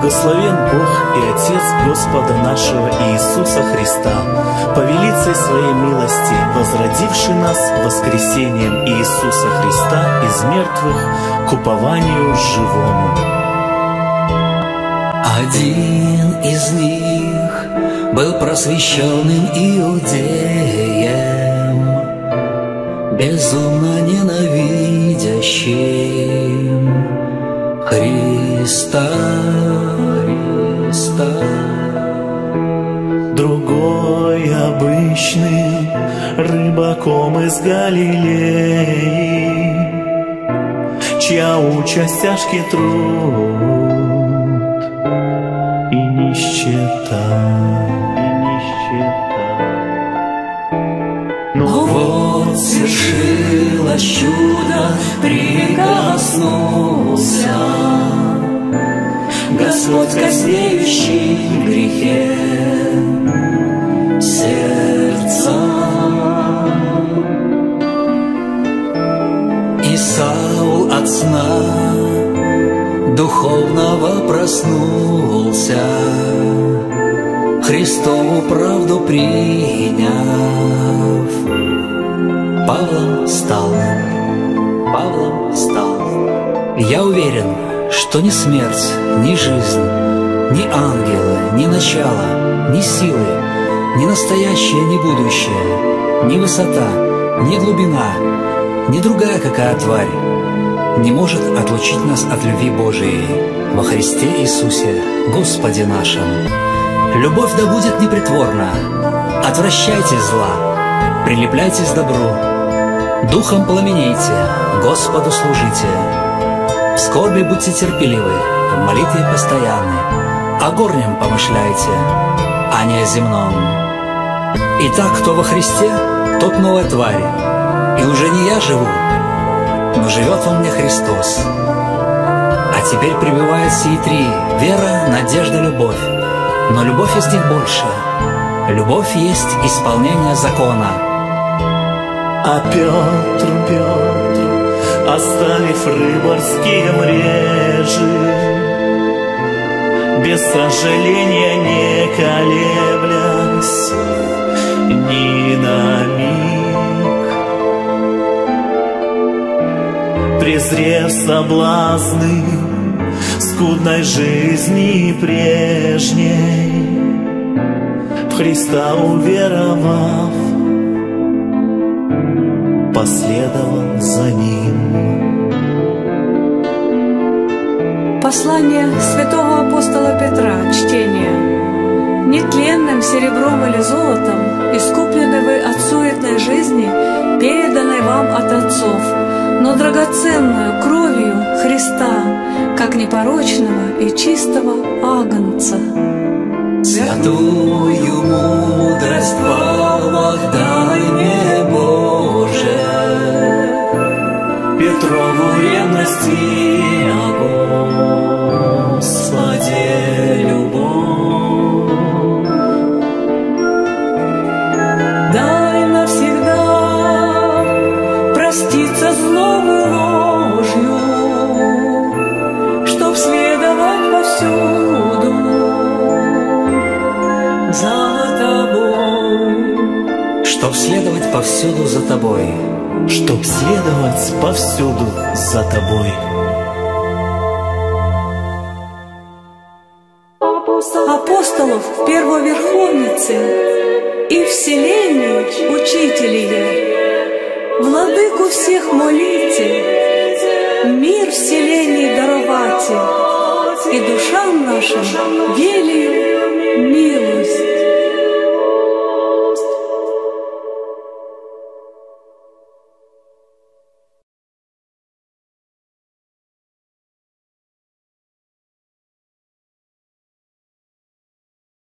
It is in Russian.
Благословен Бог и Отец Господа нашего Иисуса Христа, по Своей милости, возродивший нас воскресением Иисуса Христа из мертвых к упованию живому. Один из них был просвещенным иудеем, безумно ненавидящим Христа, Христа. Другой обычным рыбаком из Галилеи, Чья участь тяжкий труд и нищета, и нищета. Но вот свершилось чудо, прикоснулся Господь, коснеющий в грехе сердца. И Саул от сна духовного проснулся, Христову правду приняв, Павлом стал, Павлом стал. Я уверен, что ни смерть, ни жизнь, ни ангелы, ни начало, ни силы, ни настоящее, ни будущее, ни высота, ни глубина, ни другая какая тварь не может отлучить нас от любви Божией во Христе Иисусе, Господе нашем. Любовь да будет непритворна, отвращайте зла, прилепляйтесь добру, духом пламенейте, Господу служите. В скорби будьте терпеливы, в молитве постоянны, о горнем помышляйте, а не о земном. Итак, кто во Христе, тот новая тварь, и уже не я живу, но живет во мне Христос. А теперь пребывают сии три – вера, надежда, любовь. Но любовь из них больше. Любовь есть исполнение закона. А Петр, Петр, оставив рыборские мрежи, Без сожаления не колеблясь ни на миг, Презрев соблазны скудной жизни прежней, В Христа уверовав, последовал за ним. Послание святого апостола Петра, чтение. Нетленным серебром или золотом искуплены вы от суетной жизни, переданной вам от отцов, но драгоценную кровью Христа, как непорочного и чистого агнца. Святую мудрость дай мне, Боже, Петрову ревности о Господе любовь. Дай навсегда проститься злому ложью, Чтоб следовать повсюду за тобой. Чтоб следовать повсюду за тобой, Чтоб следовать повсюду за тобой. Апостолов первоверховницы и вселенной учителие, Владыку всех молите, мир вселенной даровате, И душам нашим велию.